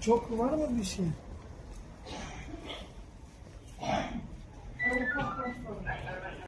Çok var mı bir şey?